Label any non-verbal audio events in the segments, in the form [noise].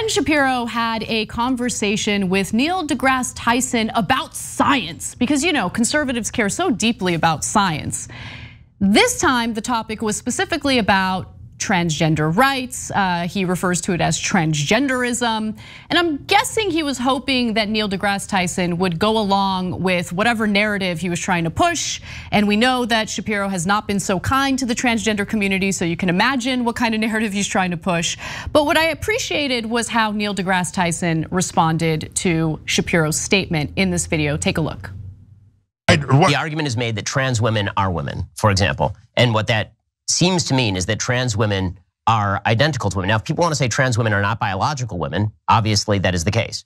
Ben Shapiro had a conversation with Neil deGrasse Tyson about science because you know, conservatives care so deeply about science. This time, the topic was specifically about transgender rights. Uh, he refers to it as transgenderism. And I'm guessing he was hoping that Neil deGrasse Tyson would go along with whatever narrative he was trying to push. And we know that Shapiro has not been so kind to the transgender community, so you can imagine what kind of [laughs] narrative he's trying to push. But what I appreciated was how Neil deGrasse Tyson responded to Shapiro's statement in this video. Take a look. The argument is made that trans women are women, for example. And what that seems to mean is that trans women are identical to women. Now, if people want to say trans women are not biological women, obviously that is the case.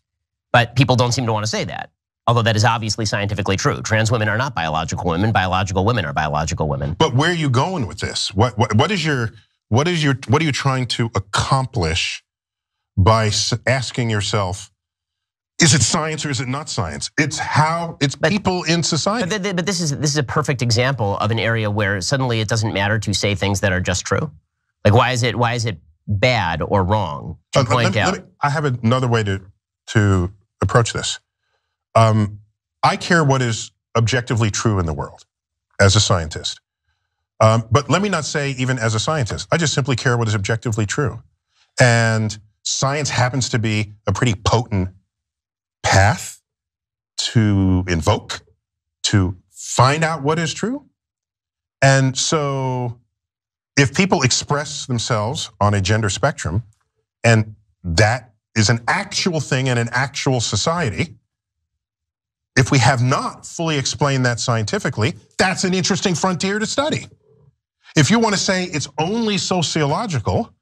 But people don't seem to want to say that. Although that is obviously scientifically true. Trans women are not biological women. Biological women are biological women. But where are you going with this? What what, what is your what is your what are you trying to accomplish by asking yourself is it science or is it not science? It's how it's but, people in society. But, but this is this is a perfect example of an area where suddenly it doesn't matter to say things that are just true. Like why is it why is it bad or wrong to uh, point me, out? Me, I have another way to to approach this. Um, I care what is objectively true in the world as a scientist. Um, but let me not say even as a scientist. I just simply care what is objectively true. And science happens to be a pretty potent path to invoke, to find out what is true. And so if people express themselves on a gender spectrum, and that is an actual thing in an actual society, if we have not fully explained that scientifically, that's an interesting frontier to study. If you want to say it's only sociological,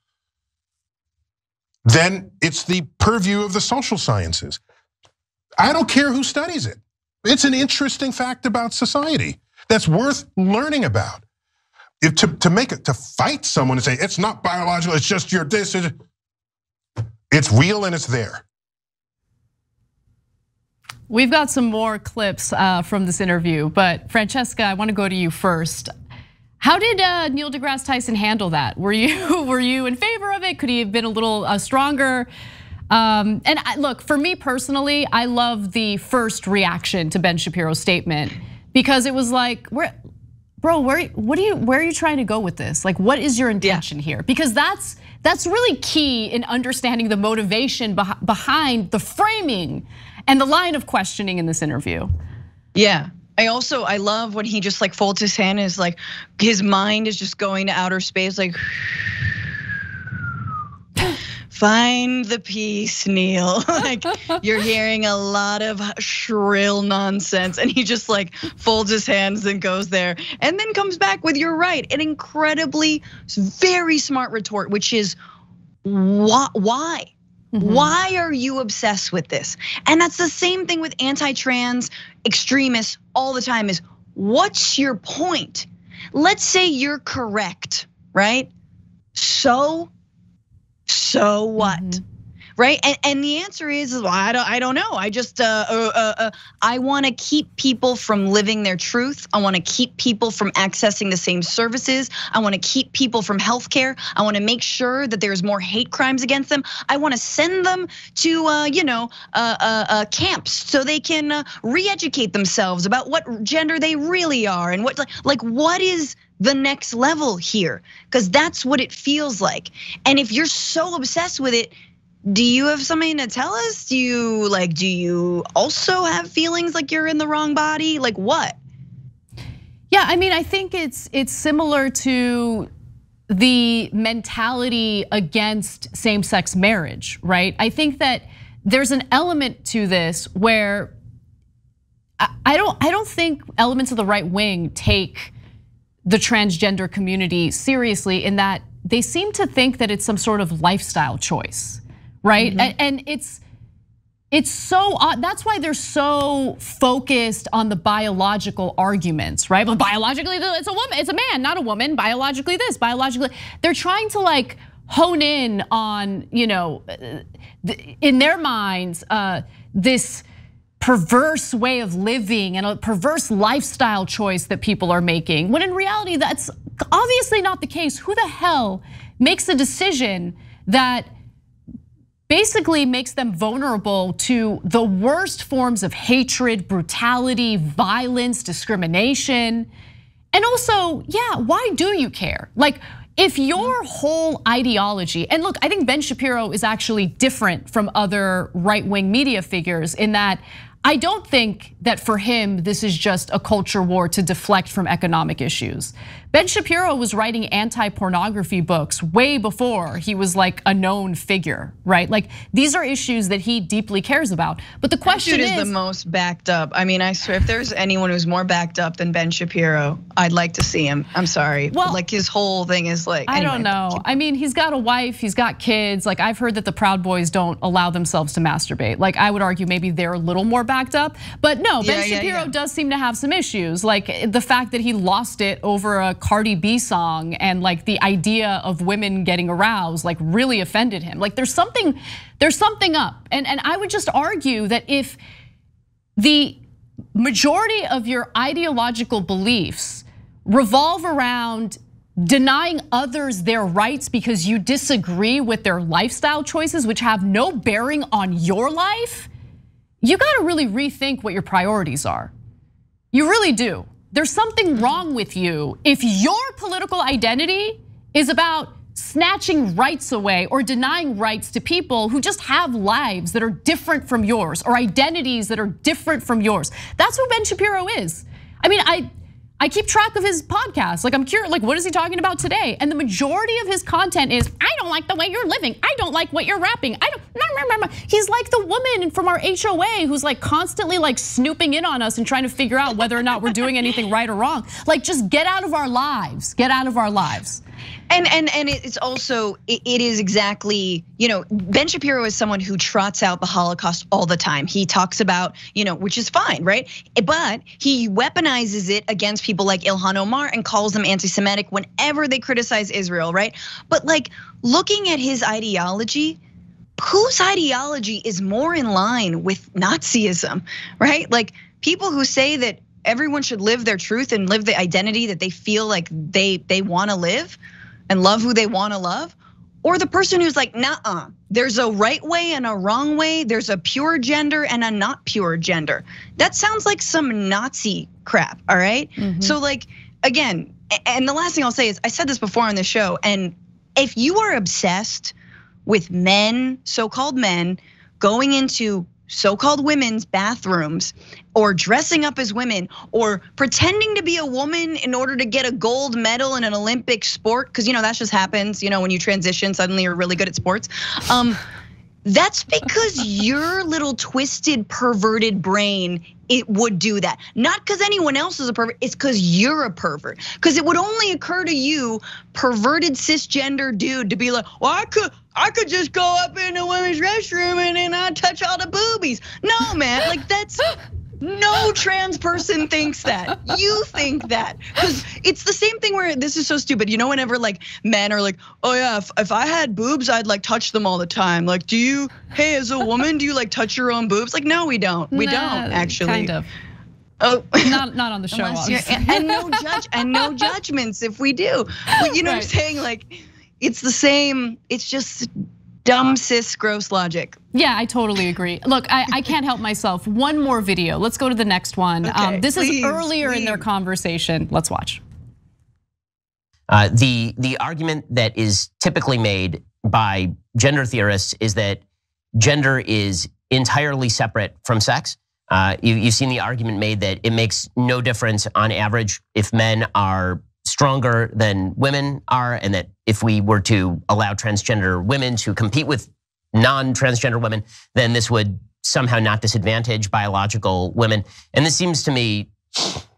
then it's the purview of the social sciences. I don't care who studies it. It's an interesting fact about society that's worth learning about. If to, to make it, to fight someone and say, it's not biological, it's just your this, it's real and it's there. We've got some more clips uh, from this interview, but Francesca, I want to go to you first. How did uh, Neil deGrasse Tyson handle that? Were you [laughs] were you in favor of it? Could he have been a little uh, stronger? Um, and look, for me personally, I love the first reaction to Ben Shapiro's statement because it was like, where, bro, where, what are you, where are you trying to go with this? Like, what is your intention yeah. here? Because that's that's really key in understanding the motivation behind the framing and the line of questioning in this interview. Yeah. I also I love when he just like folds his hand and is like his mind is just going to outer space like find the peace, Neil. [laughs] like you're hearing a lot of shrill nonsense. And he just like folds his hands and goes there and then comes back with you're right. An incredibly, very smart retort, which is why? Why? Mm-hmm. Why are you obsessed with this? And that's the same thing with anti-trans extremists all the time is what's your point? Let's say you're correct, right? So so what? Mm-hmm. Right, and, and the answer is, well, I don't, I don't know. I just, uh, uh, uh, uh I want to keep people from living their truth. I want to keep people from accessing the same services. I want to keep people from healthcare. I want to make sure that there's more hate crimes against them. I want to send them to, uh, you know, uh, camps so they can re-educate themselves about what gender they really are and what, like, like what is the next level here because that's what it feels like. And if you're so obsessed with it, do you have something to tell us? Do you like do you also have feelings like you're in the wrong body? Like what? Yeah, I mean, I think it's it's similar to the mentality against same-sex marriage, right? I think that there's an element to this where I don't I don't think elements of the right wing take the transgender community seriously in that they seem to think that it's some sort of lifestyle choice, right? Mm-hmm. And it's it's so that's why they're so focused on the biological arguments, right? But biologically, it's a woman, it's a man, not a woman. Biologically, this, biologically, they're trying to like hone in on, you know, in their minds, uh, this perverse way of living and a perverse lifestyle choice that people are making. When in reality, that's obviously not the case. Who the hell makes a decision that basically makes them vulnerable to the worst forms of hatred, brutality, violence, discrimination. And also, yeah, why do you care? Like, if your whole ideology, and look, I think Ben Shapiro is actually different from other right wing media figures in that I don't think that for him, this is just a culture war to deflect from economic issues. Ben Shapiro was writing anti pornography books way before he was like a known figure, right? Like these are issues that he deeply cares about. But the question is, is the most backed up. I mean, I swear, if there's anyone who's more backed up than Ben Shapiro, I'd like to see him. I'm sorry. Well, like his whole thing is like. I anyway. don't know. I mean, he's got a wife, he's got kids. Like I've heard that the Proud Boys don't allow themselves to masturbate. Like I would argue maybe they're a little more backed up. But no, Ben yeah, Shapiro yeah, yeah. does seem to have some issues. Like the fact that he lost it over a Cardi B song and like the idea of women getting aroused like really offended him. Like there's something there's something up. And and I would just argue that if the majority of your ideological beliefs revolve around denying others their rights because you disagree with their lifestyle choices which have no bearing on your life, you got to really rethink what your priorities are. You really do there's something wrong with you if your political identity is about snatching rights away or denying rights to people who just have lives that are different from yours or identities that are different from yours. That's who Ben Shapiro is. I mean, I I keep track of his podcast. Like I'm curious, like what is he talking about today? And the majority of his content is, I don't like the way you're living. I don't like what you're rapping. I don't. He's like the woman from our HOA who's like constantly like snooping in on us and trying to figure out whether or not we're doing anything right or wrong. Like just get out of our lives. Get out of our lives. And and and it's also it is exactly you know Ben Shapiro is someone who trots out the Holocaust all the time. He talks about you know which is fine, right? But he weaponizes it against people like Ilhan Omar and calls them anti-Semitic whenever they criticize Israel, right? But like looking at his ideology, whose ideology is more in line with Nazism, right? Like people who say that everyone should live their truth and live the identity that they feel like they they want to live and love who they want to love or the person who's like nah there's a right way and a wrong way there's a pure gender and a not pure gender that sounds like some nazi crap all right? mm-hmm. so like again and the last thing i'll say is i said this before on the show and if you are obsessed with men so-called men going into so-called women's bathrooms or dressing up as women or pretending to be a woman in order to get a gold medal in an Olympic sport because you know that just happens, you know, when you transition suddenly you're really good at sports. Um that's because your little twisted perverted brain it would do that. Not because anyone else is a pervert, it's because you're a pervert. Because it would only occur to you, perverted cisgender dude, to be like, well, I could, I could just go up in the women's restroom and then I touch all the boobies. No, man, [gasps] like that's no trans person thinks that. You think that. Because it's the same thing where this is so stupid. You know, whenever like men are like, oh yeah, if, if I had boobs, I'd like touch them all the time. Like, do you, hey, as a woman, do you like touch your own boobs? Like, no, we don't. We don't actually. Kind of. Oh, not not on the [laughs] show. and no judge and no judgments if we do. But you know right. what I'm saying? Like, it's the same. It's just dumb cis gross logic. Yeah, I totally agree. Look, I, I can't help myself. One more video. Let's go to the next one. Okay, um, this please, is earlier please. in their conversation. Let's watch. Uh, the the argument that is typically made by gender theorists is that gender is entirely separate from sex. Uh, you, you've seen the argument made that it makes no difference on average if men are stronger than women are, and that if we were to allow transgender women to compete with non-transgender women, then this would somehow not disadvantage biological women. And this seems to me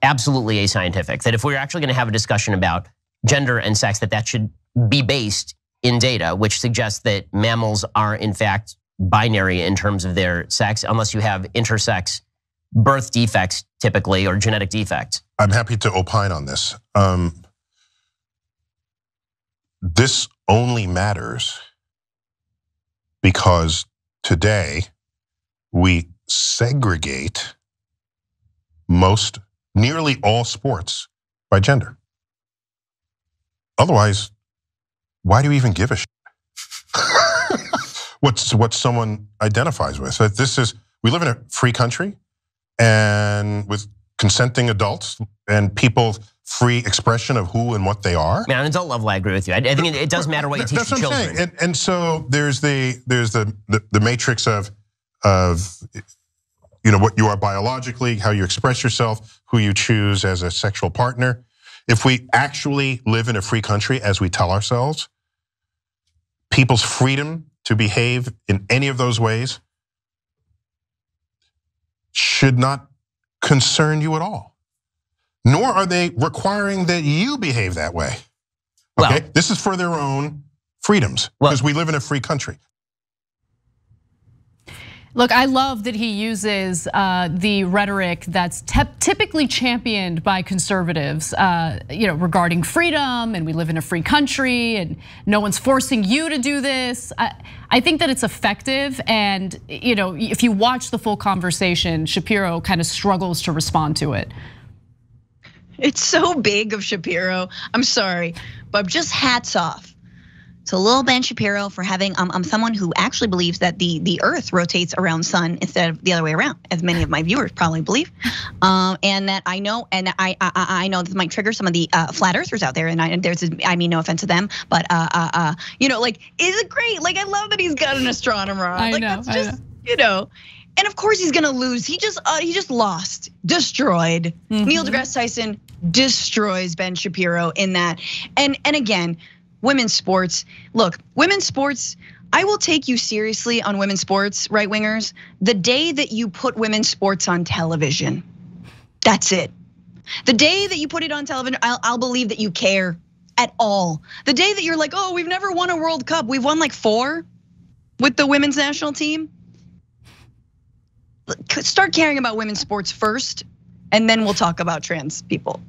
absolutely ascientific. That if we're actually going to have a discussion about gender and sex, that that should be based in data, which suggests that mammals are in fact binary in terms of their sex, unless you have intersex birth defects typically or genetic defect? I'm happy to opine on this. Um, this only matters because today we segregate most, nearly all sports by gender. Otherwise, why do you even give a shit? [laughs] what's what someone identifies with. So this is we live in a free country, and with consenting adults and people free expression of who and what they are. Man, on adult level, I agree with you. I, think it, it does matter what you teach That's what children. I'm saying. And, and so there's the there's the, the the matrix of of you know what you are biologically, how you express yourself, who you choose as a sexual partner. If we actually live in a free country as we tell ourselves, people's freedom to behave in any of those ways should not concern you at all. Nor are they requiring that you behave that way. Okay, well, this is for their own freedoms because well, we live in a free country. Look, I love that he uses uh, the rhetoric that's typically championed by conservatives, uh, you know, regarding freedom and we live in a free country and no one's forcing you to do this. I, I think that it's effective, and you know, if you watch the full conversation, Shapiro kind of struggles to respond to it. It's so big of Shapiro. I'm sorry, but just hats off so little Ben Shapiro for having um, I'm someone who actually believes that the the Earth rotates around Sun instead of the other way around, as many of my viewers probably believe, [laughs] um, and that I know and I I, I know this might trigger some of the uh, flat earthers out there, and I, there's I mean no offense to them, but uh, uh, uh, you know like is it great? Like I love that he's got an astronomer on. I like know, that's just know. you know. And of course he's gonna lose. He just uh, he just lost, destroyed. Mm-hmm. Neil deGrasse Tyson destroys Ben Shapiro in that. And and again, women's sports. Look, women's sports, I will take you seriously on women's sports, right wingers, the day that you put women's sports on television. That's it. The day that you put it on television, I'll, I'll, believe that you care at all. The day that you're like, oh, we've never won a World Cup, we've won like four with the women's national team. Start caring about women's sports first, and then we'll talk about trans people.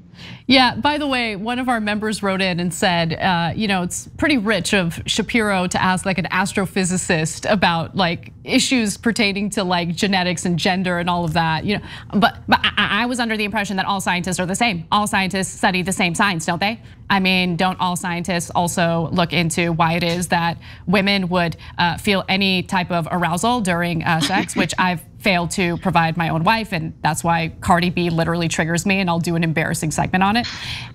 Yeah, by the way, one of our members wrote in and said, uh, you know, it's pretty rich of Shapiro to ask like an astrophysicist about like issues pertaining to like genetics and gender and all of that. You know, but but I, I was under the impression that all scientists are the same. All scientists study the same science, don't they? I mean, don't all scientists also look into why it is that women would uh, feel any type of arousal during uh, sex, which [laughs] I've failed to provide my own wife, and that's why Cardi B literally triggers me, and I'll do an embarrassing segment on it.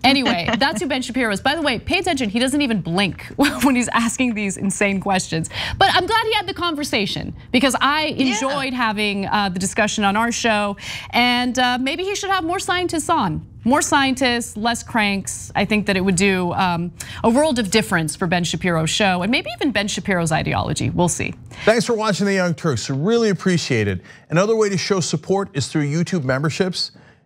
Anyway, [laughs] that's who Ben Shapiro is. By the way, pay attention, he doesn't even blink [laughs] when he's asking these insane questions. But I'm glad he had the conversation because I enjoyed yeah. having uh, the discussion on our show, and uh, maybe he should have more scientists on more scientists, less cranks. I think that it would do um, a world of difference for Ben Shapiro's show and maybe even Ben Shapiro's ideology. We'll see. Thanks for watching The Young Turks. Really appreciate it. Another way to show support is through YouTube memberships.